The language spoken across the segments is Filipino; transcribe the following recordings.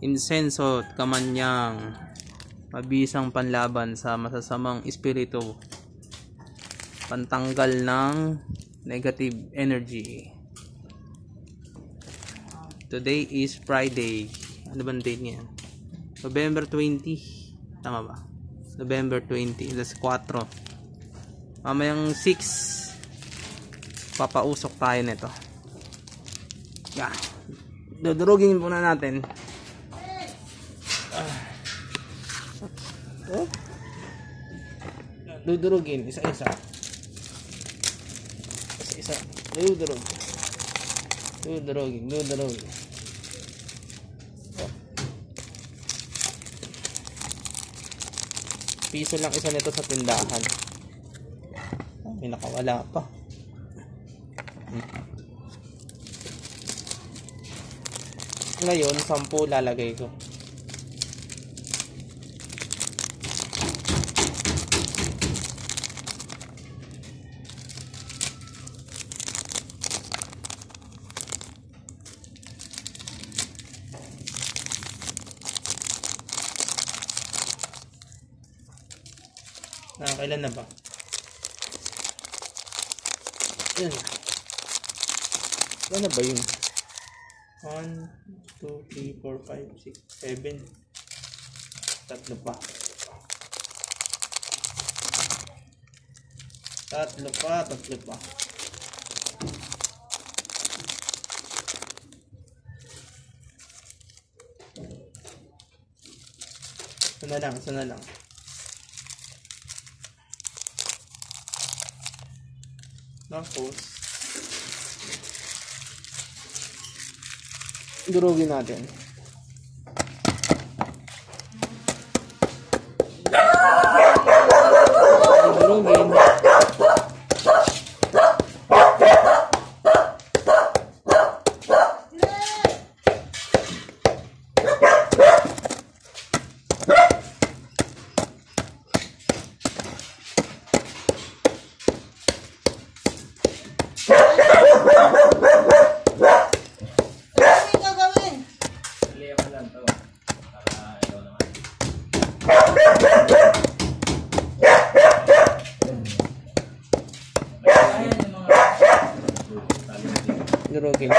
insenso at kamanyang mabisang panlaban sa masasamang espiritu. Pantanggal ng negative energy. Today is Friday. Ano bang date niyan November 20 tama ba? November 20 alas 4 mamayang 6 papausok tayo nito. Yeah. dudurugin muna natin Oh. Dudurugin, isa-isa. Isa-isa. Dudurug. Dudurugin, dudurugin. Oh. Piso lang isa nito sa tindahan. May nakawala pa. Hmm. Ngayon, sampu lalagay ko. Ah, kailan na ba? Yan. Na ba yun? 1, 2, 3, 4, 5, 6, 7. Tatlo pa. Tatlo pa, tatlo pa. Isa na lang, isa na lang. Tapos, durugin natin. Durugin.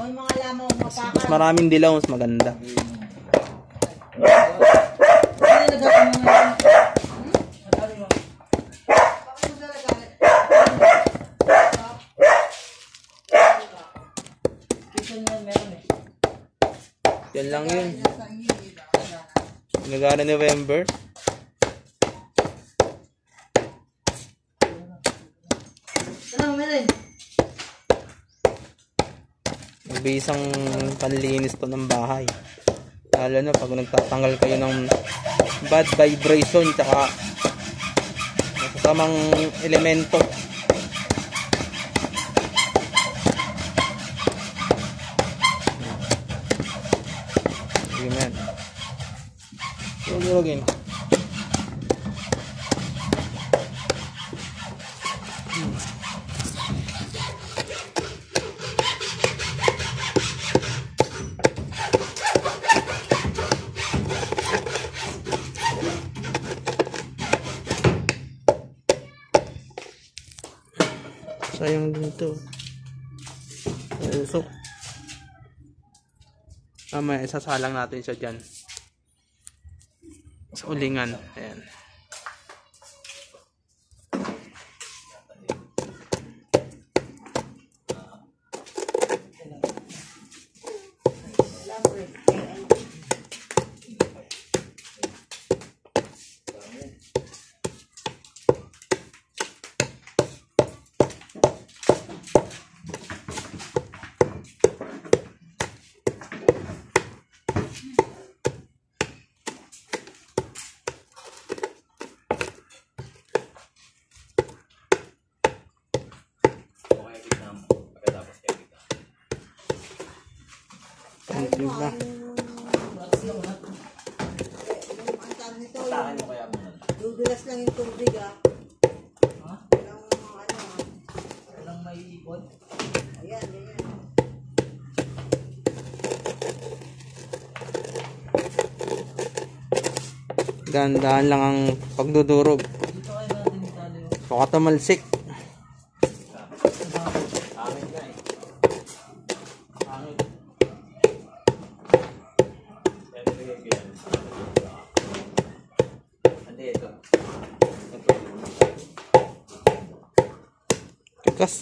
Yung mga lamang Mas mapakan. maraming dilaw, mas maganda. Yan lang yun. Nagara November. Mabisang panlinis to ng bahay. Lalo na pag nagtatanggal kayo ng bad vibration tsaka masasamang elemento. Sige man. Tulogin. Sayang din ito. Usok. Mamaya, isasalang natin siya dyan. Sa ulingan. Ayan. Dahan-dahan lang ang pagdudurog. Baka tumalsik. Hangin nga eh. Hangin. Yan, nilagay ko yan. Hindi, ito. Ito. Tikas.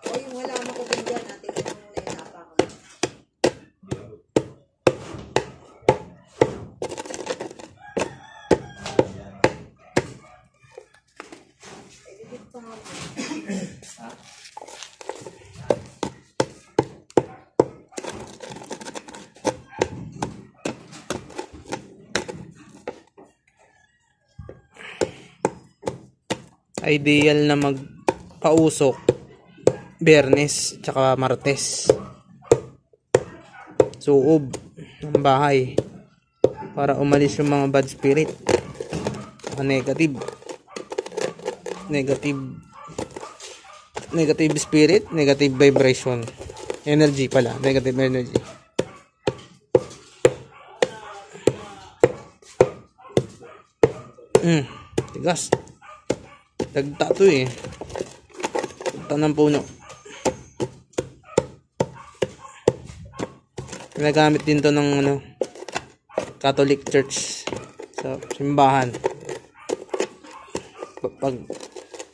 O yung wala mo ko din dyan, natin ko muna yung tapa ko. Edit pa nga mo. Ha? Ideal na magpausok. Bernes, tsaka Martes. Suob ng bahay. Para umalis yung mga bad spirit. Mga negative. Negative. Negative spirit, negative vibration. Energy pala, negative energy. Hmm, tigas. Dagta to eh. Dagta ng puno. Ginagamit din to ng ano, Catholic Church sa simbahan. Pa- Pag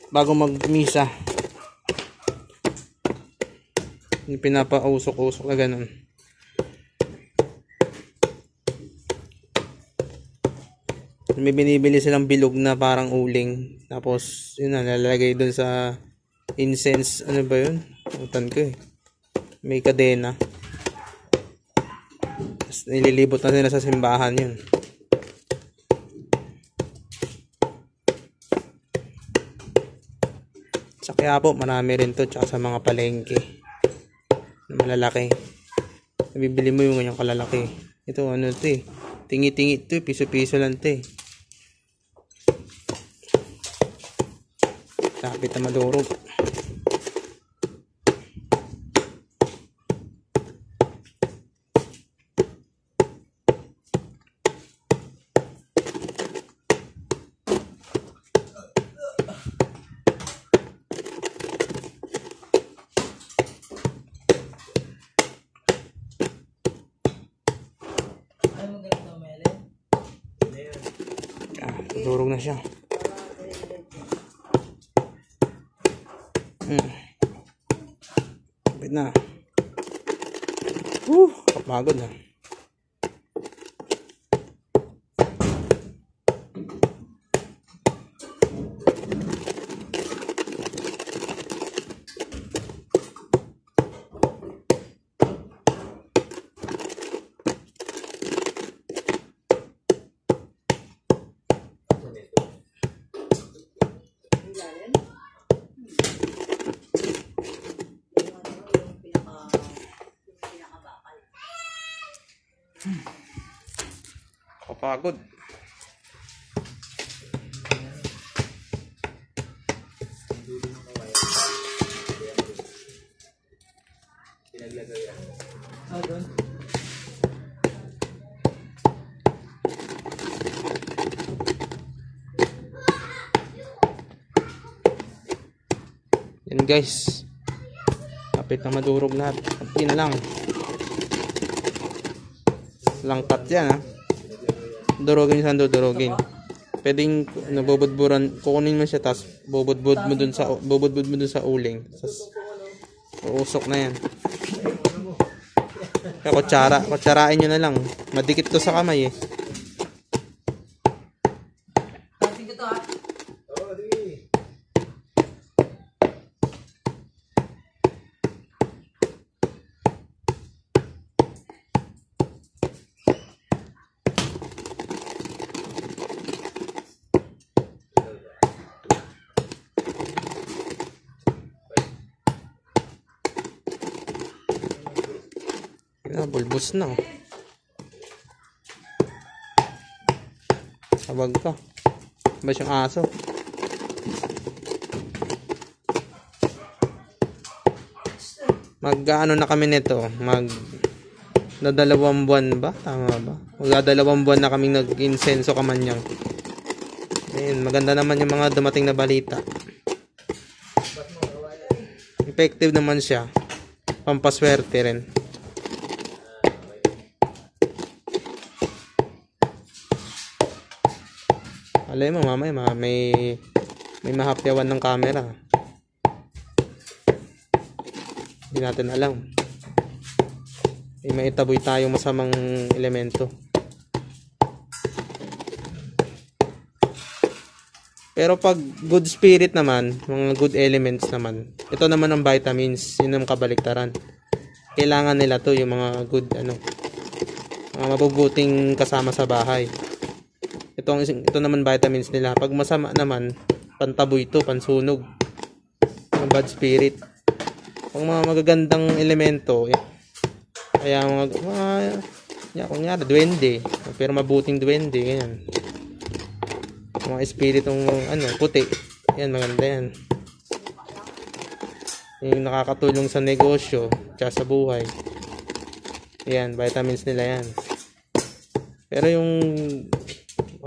bago magmisa. Pinapausok-usok na ganun. May binibili silang bilog na parang uling. Tapos, yun na, nalalagay doon sa incense. Ano ba yun? Utan ko eh. May kadena. Tapos, nililibot na sila sa simbahan yun. Sa kaya po, marami rin to. Tsaka sa mga palengke. Na malalaki. Nabibili mo yung ganyang kalalaki. Ito, ano to eh. Tingi-tingi to eh. Piso-piso lang to eh. Kapit na madurog. Ah, durog na siya. Hmm. Kapit na. Woo! Kapagod na. Kapagod. Pinaglagay yan. Ah, doon? Yan guys. Kapit na madurog lahat. Kunti na lang. Langkat yan ha. Durugin saan dudurugin. Pwedeng nabubudburan, kukunin mo siya tapos bubudbud mo dun sa bubudbud mo dun sa uling. Tapos uusok na yan. Kaya kutsara, kutsarain nyo na lang. Madikit to sa kamay eh. Bulbos na. oh. Sabag ka. Ba siyang aso? Mag na kami nito, mag na dalawang buwan ba? Tama ba? Magdadalawang buwan na kaming nag-insenso kamanyang. Ayun, maganda naman yung mga dumating na balita. Effective naman siya. Pampaswerte rin. Alay mo, mamaya ma, may may mahapyawan ng camera. Hindi natin alam. May maitaboy tayong masamang elemento. Pero pag good spirit naman, mga good elements naman, ito naman ang vitamins, yun ang kabaliktaran. Kailangan nila to yung mga good ano, mga mabubuting kasama sa bahay. Ito, ang, ito naman vitamins nila. Pag masama naman, pantaboy to, pansunog. Ang bad spirit. Ang mga magagandang elemento, eh, kaya mga, mga ya, kunyari, duwende. Pero mabuting duwende, ganyan. Mga espiritong, ano, puti. Yan, maganda yan. Yung nakakatulong sa negosyo, tsaka sa buhay. Yan, vitamins nila yan. Pero yung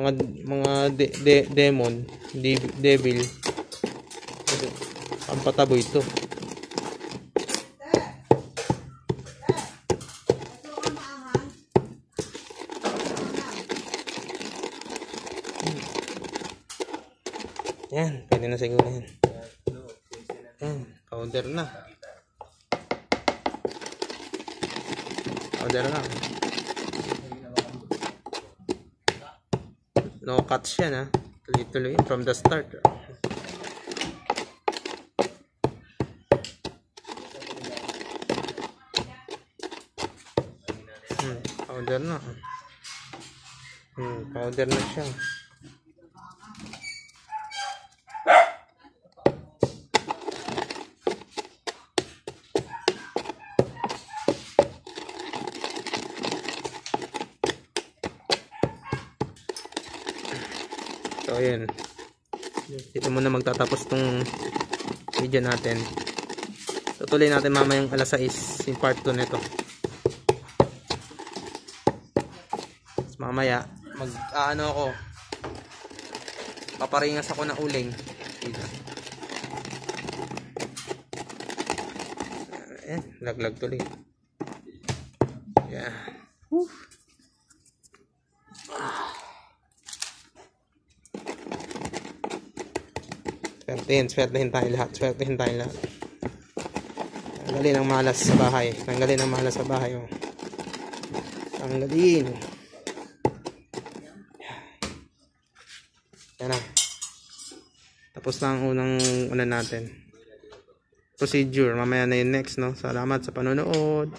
mga mga de, de- demon, de- devil, ang pataboy ito. Yan, pwede na siguro yan. Yan, powder na. Powder na. No cuts yan ha. Tuloy-tuloy from the start. Hmm, powder na. Hmm, powder na siya. So, ayun. Dito muna magtatapos tong video natin. Tutuloy natin mamayang alas 6 yung part 2 nito. Mamaya, mag, ano ako, paparingas ako ng uling. Dito. Eh, laglag tuloy. Yeah. Swertehin, swertehin tayo lahat. Swertehin tayo lahat. Tanggalin ang malas sa bahay. Tanggalin ang malas sa bahay. Oh. Tanggalin. Yan na. Tapos na ang unang una natin. Procedure. Mamaya na yung next, no? Salamat sa panonood.